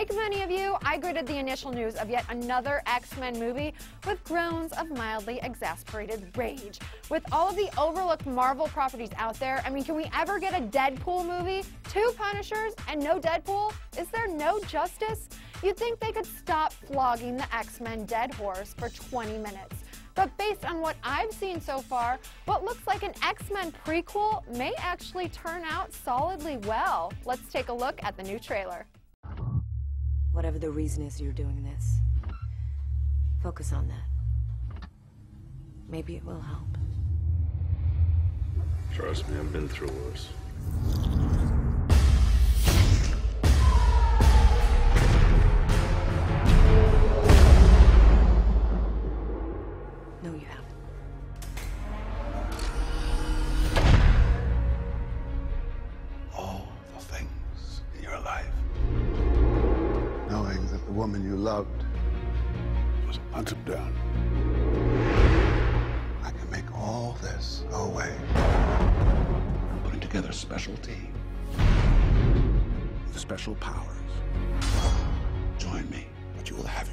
Like many of you, I greeted the initial news of yet another X-Men movie with groans of mildly exasperated rage. With all of the overlooked Marvel properties out there, I mean, can we ever get a Deadpool movie? Two Punishers and no Deadpool? Is there no justice? You'd think they could stop flogging the X-Men dead horse for 20 minutes. But based on what I've seen so far, what looks like an X-Men prequel may actually turn out solidly well. Let's take a look at the new trailer. Whatever the reason is you're doing this, focus on that. Maybe it will help. Trust me, I've been through worse. No, you haven't. the woman you loved was hunted down. I can make all this go away. I'm putting together a special team with special powers. Join me, but you will have